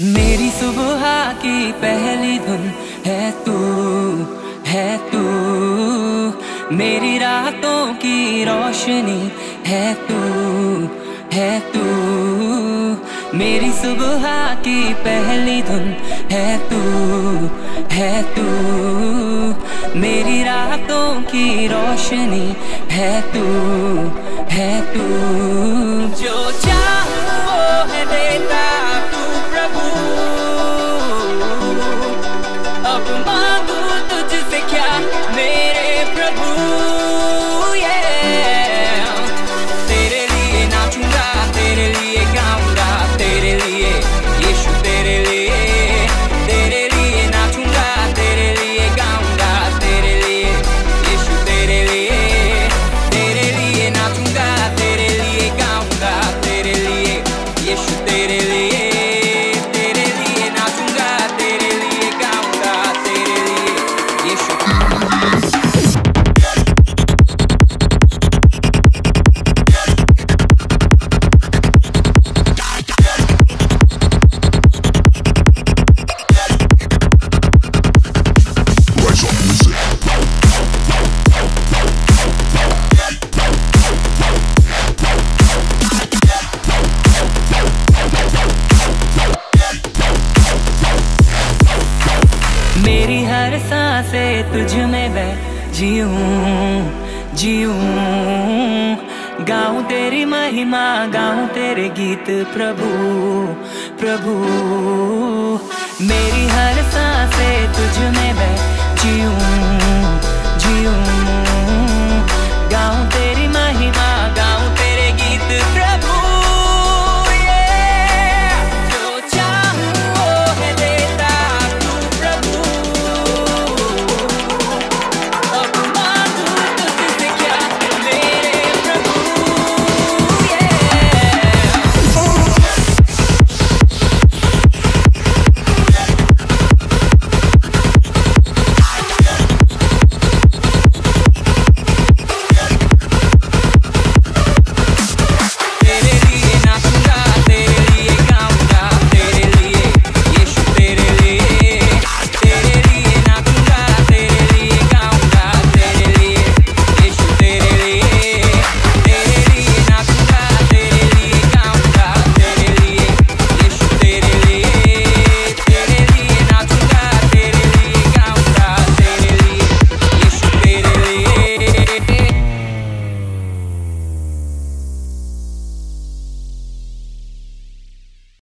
मेरी सुबह की पहली धुन है तू है तू। मेरी रातों की रोशनी है तू है तू। मेरी सुबह की पहली धुन है तू है तू। मेरी रातों की रोशनी है तू है तू। जो चाहूँ क्या मेरे प्रभु? से तुझ में मैं जीऊं जीऊं। गाऊं तेरी महिमा गाऊं तेरे गीत प्रभु प्रभु।